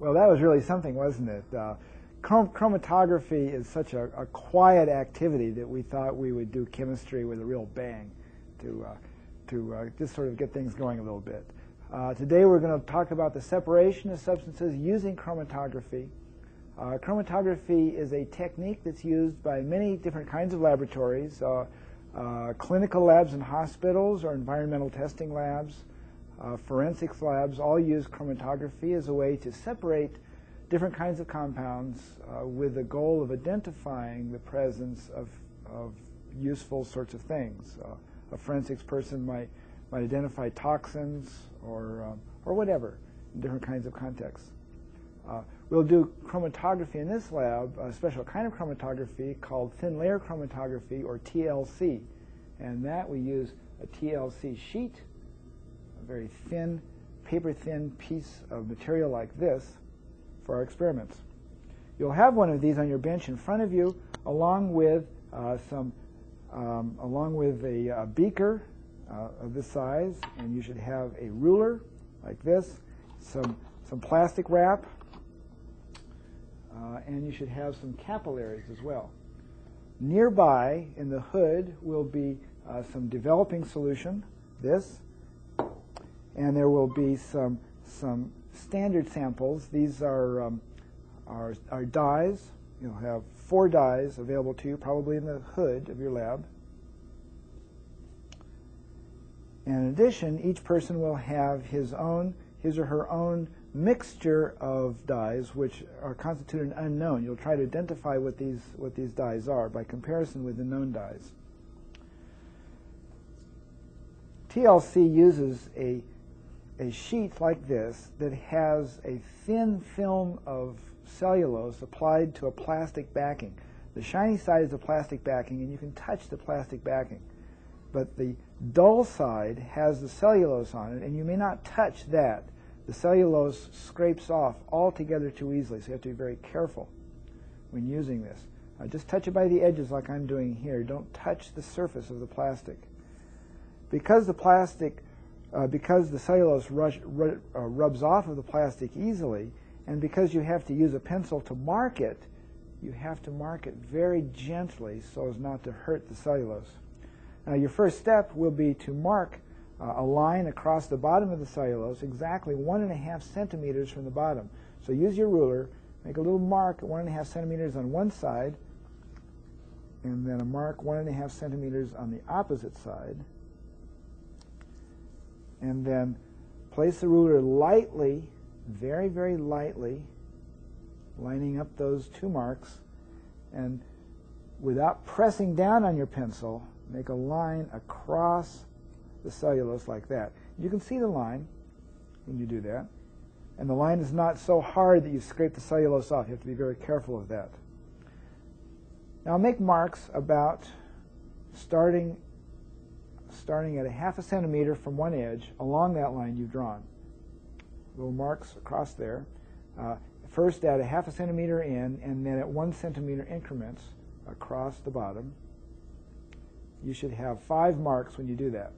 Well, that was really something, wasn't it? Uh, chrom- chromatography is such a, a, quiet activity that we thought we would do chemistry with a real bang to, uh, to uh, just sort of get things going a little bit. Uh, today we're going to talk about the separation of substances using chromatography. Uh, chromatography is a technique that's used by many different kinds of laboratories, uh, clinical labs in hospitals or environmental testing labs, uh, forensics labs all use chromatography as a way to separate different kinds of compounds uh, with the goal of identifying the presence of, of useful sorts of things. Uh, a forensics person might, might identify toxins or, um, or whatever in different kinds of contexts. Uh, we'll do chromatography in this lab, a special kind of chromatography called thin layer chromatography or TLC. And that we use a TLC sheet very thin, paper thin piece of material like this for our experiments. You'll have one of these on your bench in front of you along with uh, some, um, along with a, a beaker uh, of this size, and you should have a ruler like this, some, some plastic wrap, uh, and you should have some capillaries as well. Nearby in the hood will be uh, some developing solution, this, and there will be some some standard samples. These are um, are, are dyes. You'll have four dyes available to you, probably in the hood of your lab. And in addition, each person will have his own, his or her own mixture of dyes, which are constituted unknown. You'll try to identify what these what these dyes are by comparison with the known dyes. TLC uses a a sheet like this that has a thin film of cellulose applied to a plastic backing. The shiny side is the plastic backing, and you can touch the plastic backing. But the dull side has the cellulose on it, and you may not touch that. The cellulose scrapes off altogether too easily, so you have to be very careful when using this. Uh, just touch it by the edges like I'm doing here. Don't touch the surface of the plastic. Because the plastic uh, because the cellulose rush, uh, rubs off of the plastic easily, and because you have to use a pencil to mark it, you have to mark it very gently so as not to hurt the cellulose. Now, your first step will be to mark uh, a line across the bottom of the cellulose exactly one and a half centimeters from the bottom. So use your ruler, make a little mark at one and a half centimeters on one side, and then a mark one and a half centimeters on the opposite side and then place the ruler lightly, very, very lightly, lining up those two marks, and without pressing down on your pencil, make a line across the cellulose like that. You can see the line when you do that. And the line is not so hard that you scrape the cellulose off. You have to be very careful of that. Now make marks about starting starting at a half a centimeter from one edge along that line you've drawn. Little marks across there. Uh, first at a half a centimeter in, and then at one centimeter increments across the bottom. You should have five marks when you do that.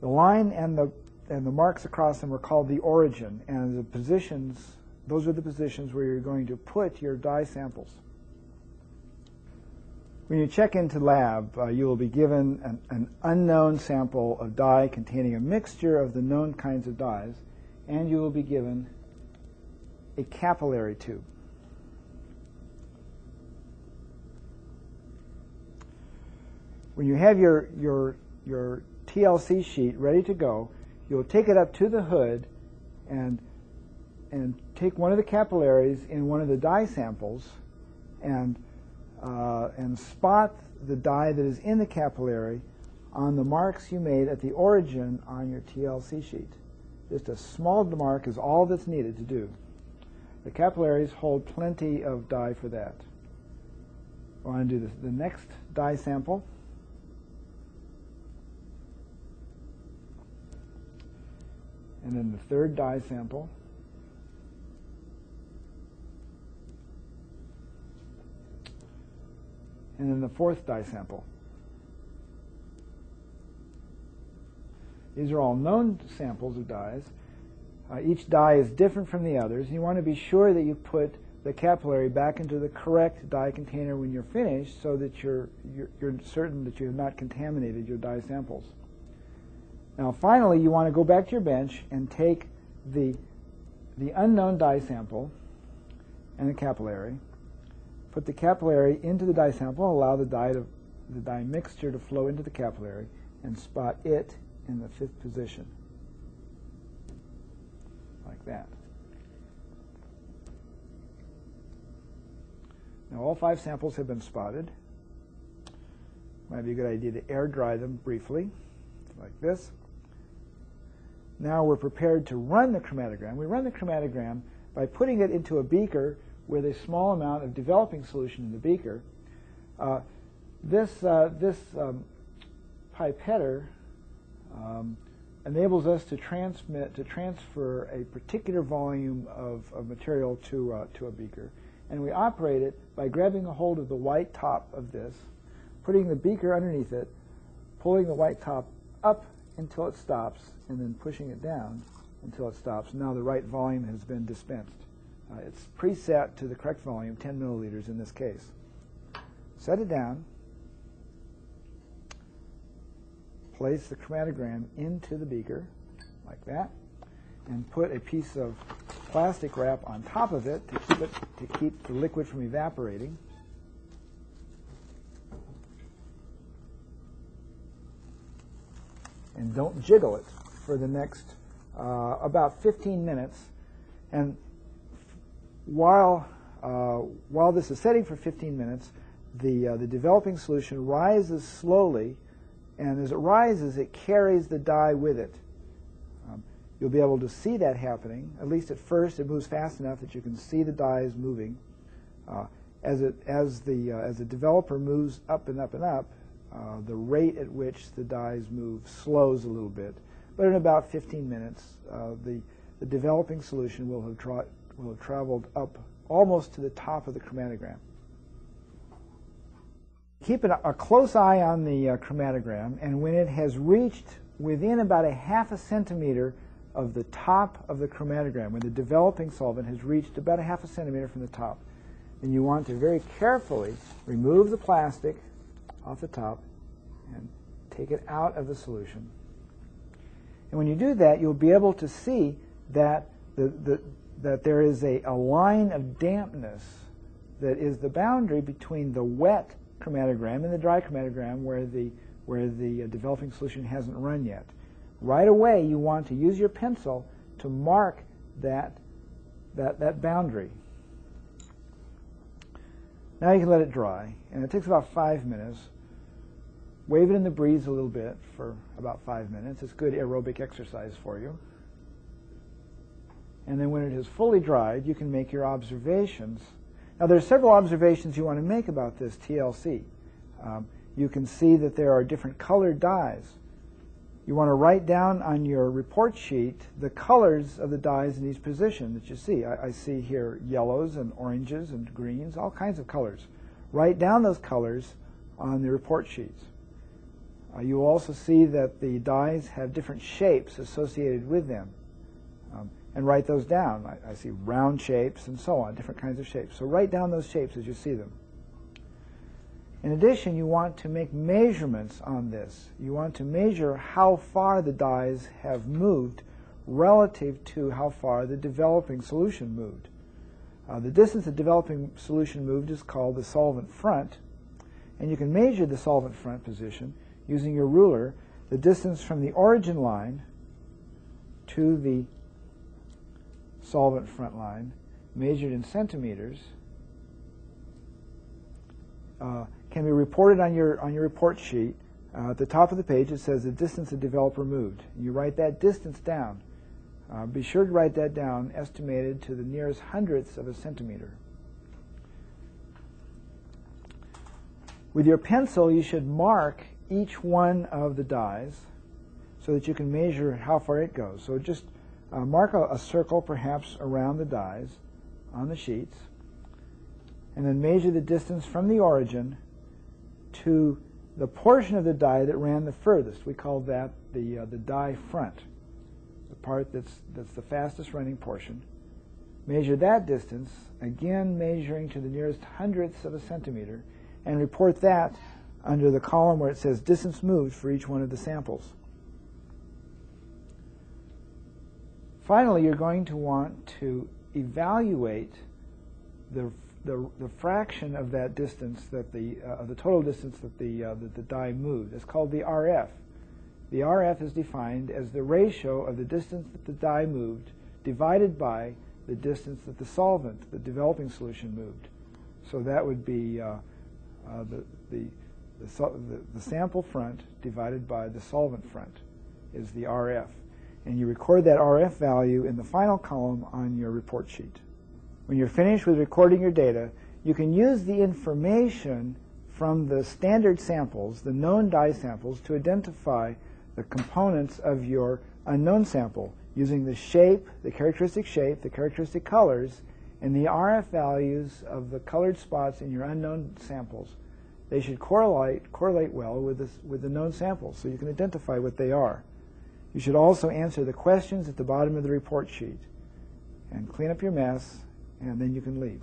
The line and the and the marks across them are called the origin, and the positions, those are the positions where you're going to put your dye samples. When you check into lab, uh, you will be given an, an, unknown sample of dye containing a mixture of the known kinds of dyes, and you will be given a capillary tube. When you have your, your, your TLC sheet ready to go, you'll take it up to the hood and, and take one of the capillaries in one of the dye samples and uh, and spot the dye that is in the capillary on the marks you made at the origin on your TLC sheet. Just a small mark is all that's needed to do. The capillaries hold plenty of dye for that. I want to do this, the next dye sample. And then the third dye sample. And then the fourth dye sample. These are all known samples of dyes. Uh, each dye is different from the others. You want to be sure that you put the capillary back into the correct dye container when you're finished so that you're, you're, you're certain that you have not contaminated your dye samples. Now finally, you want to go back to your bench and take the, the unknown dye sample and the capillary, put the capillary into the dye sample, allow the dye, to, the dye mixture to flow into the capillary, and spot it in the fifth position, like that. Now all five samples have been spotted. Might be a good idea to air dry them briefly, like this. Now we're prepared to run the chromatogram. We run the chromatogram by putting it into a beaker with a small amount of developing solution in the beaker. Uh, this uh, this um, pipetter um, enables us to transmit to transfer a particular volume of, of material to uh, to a beaker and we operate it by grabbing a hold of the white top of this, putting the beaker underneath it, pulling the white top up until it stops, and then pushing it down until it stops. Now the right volume has been dispensed. Uh, it's preset to the correct volume, 10 milliliters in this case. Set it down. Place the chromatogram into the beaker, like that and put a piece of plastic wrap on top of it to keep it to keep the liquid from evaporating. And don't jiggle it for the next uh, about 15 minutes. And while uh, while this is setting for 15 minutes, the uh, the developing solution rises slowly, and as it rises, it carries the dye with it. You'll be able to see that happening. At least at first, it moves fast enough that you can see the dyes moving. Uh, as, it, as, the, uh, as the developer moves up and up and up, uh, the rate at which the dyes move slows a little bit. But in about 15 minutes, uh, the, the developing solution will have, will have traveled up almost to the top of the chromatogram. Keep a, a close eye on the uh, chromatogram, and when it has reached within about a half a centimeter of the top of the chromatogram, when the developing solvent has reached about a half a centimeter from the top, then you want to very carefully remove the plastic off the top and take it out of the solution. And when you do that, you'll be able to see that, the, the, that there is a, a line of dampness that is the boundary between the wet chromatogram and the dry chromatogram where the, where the uh, developing solution hasn't run yet right away you want to use your pencil to mark that, that, that boundary. Now you can let it dry, and it takes about five minutes. Wave it in the breeze a little bit for about five minutes. It's good aerobic exercise for you. And then when it is fully dried, you can make your observations. Now there are several observations you want to make about this TLC. Um, you can see that there are different colored dyes you want to write down on your report sheet the colors of the dyes in each position that you see. I, I, see here yellows and oranges and greens, all kinds of colors. Write down those colors on the report sheets. Uh, you also see that the dyes have different shapes associated with them. And write those down. I, I see round shapes and so on, different kinds of shapes. So write down those shapes as you see them. In addition, you want to make measurements on this. You want to measure how far the dyes have moved relative to how far the developing solution moved. Uh, the distance the developing solution moved is called the solvent front, and you can measure the solvent front position using your ruler, the distance from the origin line to the solvent front line, measured in centimeters, uh, can be reported on your, on your report sheet. Uh, at the top of the page, it says the distance the developer moved. You write that distance down. Uh, be sure to write that down, estimated to the nearest hundredths of a centimeter. With your pencil, you should mark each one of the dyes so that you can measure how far it goes. So just uh, mark a, a circle, perhaps, around the dyes on the sheets, and then measure the distance from the origin to the portion of the dye that ran the furthest. We call that the, uh, the dye front. The part that's, that's the fastest running portion. Measure that distance, again measuring to the nearest hundredths of a centimeter, and report that under the column where it says distance moved for each one of the samples. Finally, you're going to want to evaluate the, the, the fraction of that distance that the, uh, the total distance that the, uh, that the dye moved. It's called the RF. The RF is defined as the ratio of the distance that the dye moved divided by the distance that the solvent, the developing solution, moved. So that would be uh, uh the, the, the, the sample front divided by the solvent front is the RF and you record that RF value in the final column on your report sheet. When you're finished with recording your data, you can use the information from the standard samples, the known dye samples, to identify the components of your unknown sample using the shape, the characteristic shape, the characteristic colors, and the RF values of the colored spots in your unknown samples. They should correlate, correlate well with, this, with the known samples so you can identify what they are. You should also answer the questions at the bottom of the report sheet and clean up your mess, and then you can leave.